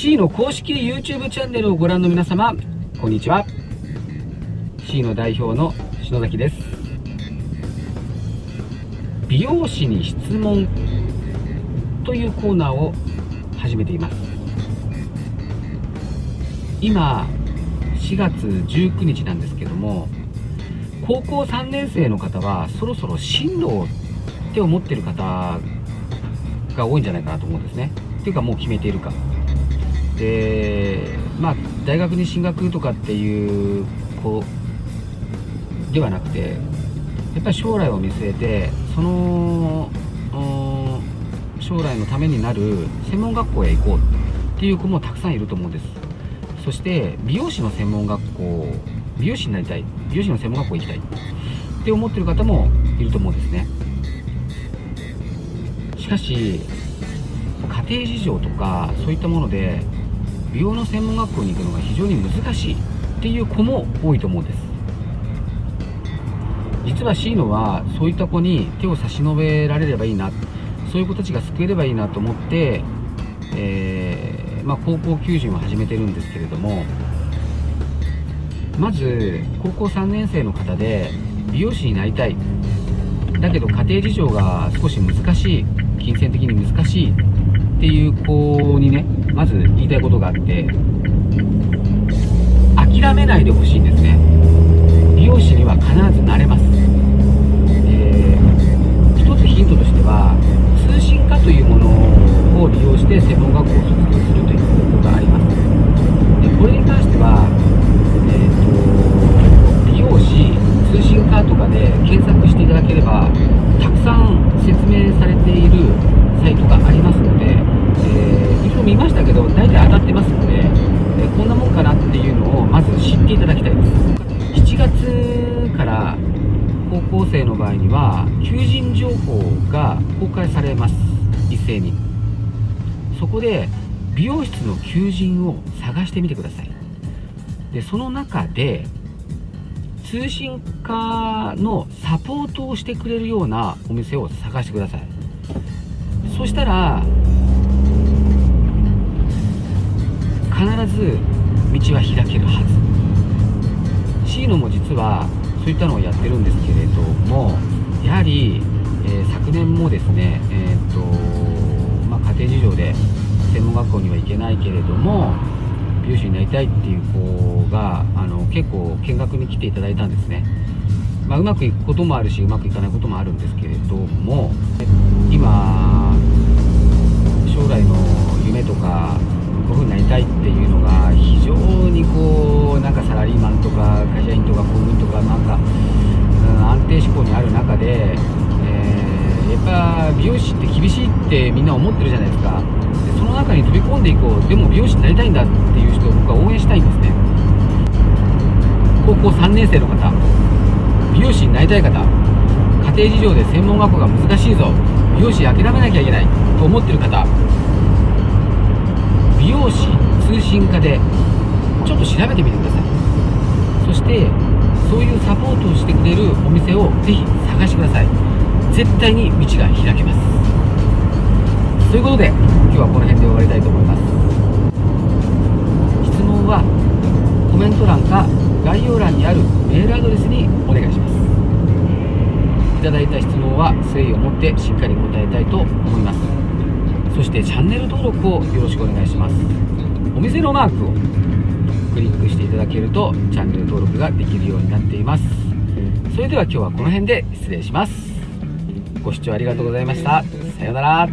C の公式 YouTube チャンネルをご覧の皆様こんにちは。C の代表の篠崎です。美容師に質問というコーナーを始めています。今4月19日なんですけども高校3年生の方はそろそろ進路って思ってる方が多いんじゃないかなと思うんですね。っていうかもう決めているか。まあ大学に進学とかっていう子ではなくてやっぱり将来を見据えてその将来のためになる専門学校へ行こうっていう子もたくさんいると思うんです。そして美容師の専門学校美容師になりたい美容師の専門学校行きたいって思ってる方もいると思うんですね。しかし家庭事情とかそういったもので美容の専門学校に行くのが非常に難しいっていう子も多いと思うんです。実は C のはそういった子に手を差し伸べられればいいなそういう子たちが救えればいいなと思って、えー、まあ、高校求人を始めてるんですけれどもまず高校3年生の方で美容師になりたい。だけど家庭事情が少し難しい金銭的に難しいいう子にねまず言いたいことがあって諦めないでほしいんですね。美容師には必ずなれます、えー、一つヒントとしては通信科というものを利用して専門学校を卒業するという方法があります。でこれに関しては、えーと、美容師通信科とかで検索していただければたくさん説明されているサイトがありますので、見ましたけど大体当たってますので、え、こんなもんかなっていうのをまず知っていただきたいです。7月から高校生の場合には求人情報が公開されます。一斉に。そこで美容室の求人を探してみてください。でその中で通信課のサポートをしてくれるようなお店を探してください。そしたら必ず道は開けるはず。C のも実はそういったのをやってるんですけれどもやはり、えー、昨年もですね、えーとまあ、家庭事情で専門学校には行けないけれども美容師になりたいっていう子があの結構見学に来ていただいたんですね、まあ、うまくいくこともあるしうまくいかないこともあるんですけれども今定志向にある中で、えー、やっぱ美容師って厳しいってみんな思ってるじゃないですか。でその中に飛び込んでいこう。でも美容師になりたいんだっていう人を僕は応援したいんですね。高校3年生の方。美容師になりたい方。家庭事情で専門学校が難しいぞ。美容師諦めなきゃいけない。と思ってる方。美容師通信課でちょっと調べてみてください。そしてそういうサポートをしてくれるお店をぜひ探してください。絶対に道が開けます。ということで今日はこの辺で終わりたいと思います。質問はコメント欄か概要欄にあるメールアドレスにお願いします。いただいた質問は誠意を持ってしっかり答えたいと思います。そしてチャンネル登録をよろしくお願いします。お店のマークをクリックしていただけるとチャンネル登録ができるようになっています。それでは今日はこの辺で失礼します。ご視聴ありがとうございました。さようなら。